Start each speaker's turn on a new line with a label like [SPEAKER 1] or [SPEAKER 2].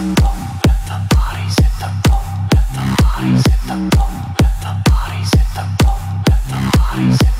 [SPEAKER 1] Let the bodies at the top, let the bodies at the top, let the bodies at the top.